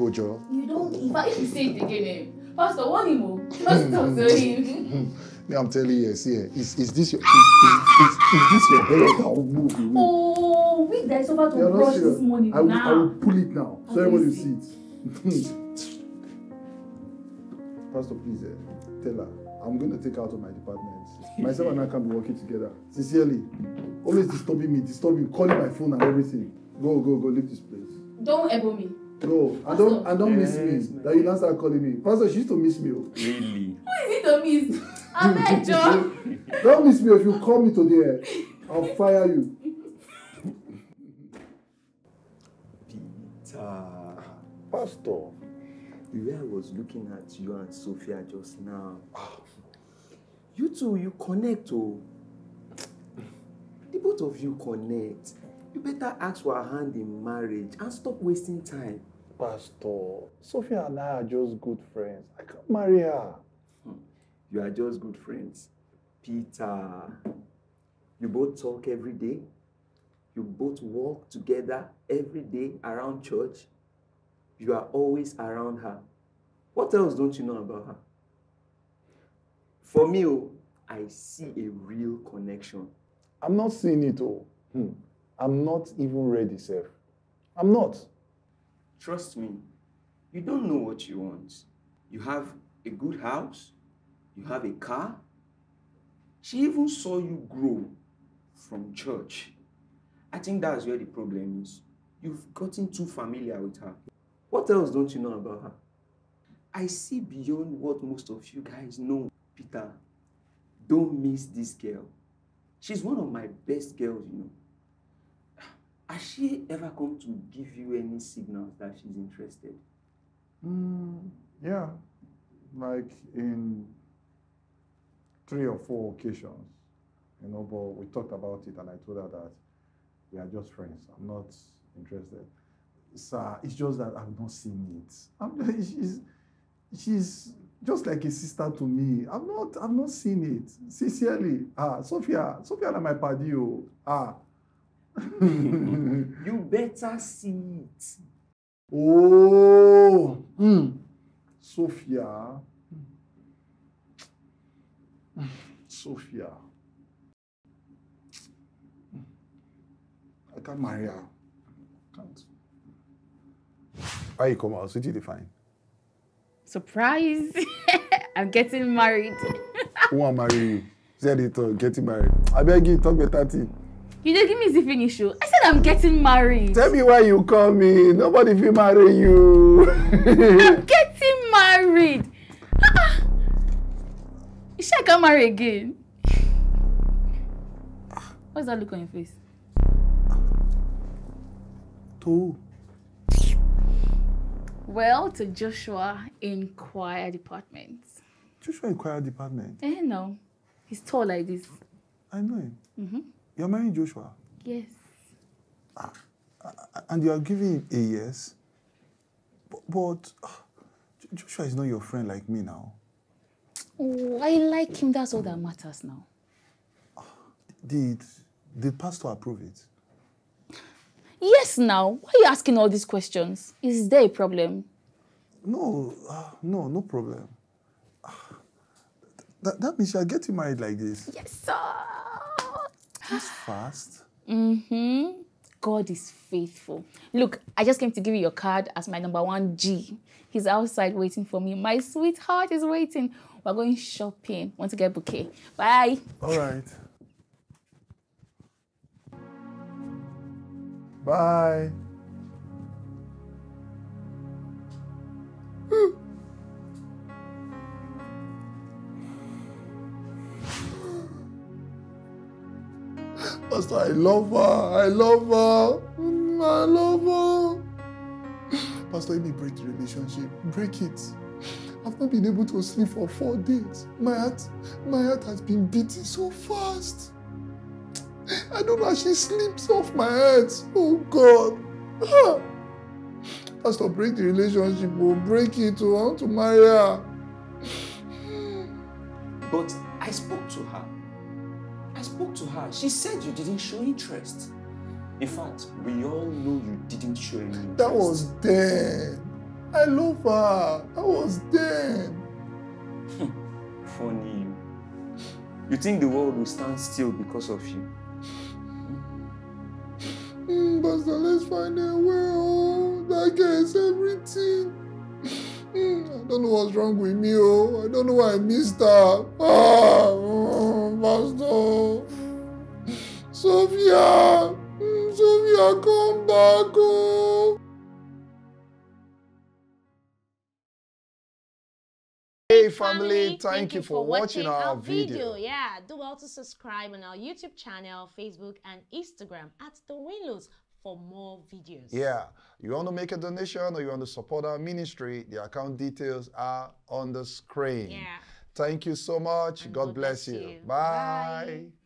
go, Joe. You don't, in fact, if you say it again, eh, Pastor, warn him. Pastor, tell him. Me, I'm telling you, see, eh, is, is this your is, is, is, is this your hair that will move away? Oh, we that is over to You're brush this morning I will, now. I will pull it now, so everybody will see. it. Pastor, please, eh, tell her I'm going to take her out of my department. Myself and I can be working together. Sincerely, always disturbing me, disturbing, calling my phone and everything. Go, go, go, leave this place. Don't elbow me. Go, and don't and don't miss me. That you now start calling me. Pastor, she used to miss me. oh. Really? Who is it to miss? I beg, Joe. Don't miss me if you call me today. I'll fire you. Peter. Pastor. The way I was looking at you and Sophia just now. You two, you connect, oh. The both of you connect. You better ask for a hand in marriage and stop wasting time. Pastor, Sophia and I are just good friends. I can't marry her. You are just good friends. Peter, you both talk every day. You both walk together every day around church. You are always around her. What else don't you know about her? For me, oh, I see a real connection. I'm not seeing it all. Hmm. I'm not even ready, sir. I'm not. Trust me, you don't know what you want. You have a good house, you have a car. She even saw you grow from church. I think that's where the problem is. You've gotten too familiar with her. What else don't you know about her? I see beyond what most of you guys know. Peter, don't miss this girl. She's one of my best girls, you know. Has she ever come to give you any signals that she's interested? Mm, yeah. Like in three or four occasions. You know, but we talked about it and I told her that we are just friends. I'm not interested. Sir, it's just that I've not seen it. I'm, she's, she's just like a sister to me. I'm not, I've not seen it. Sincerely. Ah, Sophia, Sophia and my party. Ah. You better see it. Oh, hmm. Sophia. Hmm. Sophia. I can't marry her. Can't. Why you come out? What did you find? Surprise. I'm getting married. Who want marry you? Said it all, getting married. I beg you, talk better thing. You didn't give me the finish, oh. I said I'm getting married. Tell me why you call me. Nobody will marry you. I'm getting married. Ah, You sure I can't marry again? What's that look on your face? to Well, to Joshua in choir department. Joshua Inquiry Department. Eh, no. He's tall like this. I know him. Mm-hmm. You're marrying Joshua. Yes. And you are giving him a yes. But, but ah, Joshua is not your friend like me now. Oh, I like him. That's all that matters now. Did did pastor approve it? Yes, now. Why are you asking all these questions? Is there a problem? No, uh, no, no problem. Ah, That, that means you are getting married like this. Yes, sir. This fast. Mm-hmm. God is faithful. Look, I just came to give you your card as my number one G. He's outside waiting for me. My sweetheart is waiting. We're going shopping. Want to get bouquet. Bye. All right. Bye. Pastor, I love her. I love her. Mm, I love her. Pastor, let me break the relationship. Break it. I've not been able to sleep for four days. My heart, my heart has been beating so fast. I don't know how she sleeps off my head. Oh God. Ah. Pastor, break the relationship. Oh, break it. Oh, I want to marry her. But I spoke to her. I spoke to her. She said you didn't show interest. In fact, we all know you didn't show any interest. That was then. I love her. I was there. Funny you. You think the world will stand still because of you? Mm, Pastor, let's find a way. Oh, that girl is everything. Mm, I don't know what's wrong with me. Oh, I don't know why I missed her. Ah, Sophia. Sophia, come back. Oh. Hey family, thank you for watching our video. Yeah, do well to subscribe on our YouTube channel, Facebook, and Instagram at The Winlos for more videos. Yeah, you want to make a donation or you want to support our ministry, the account details are on the screen. Yeah. Thank you so much. And God, bless, you. Bye. Bye.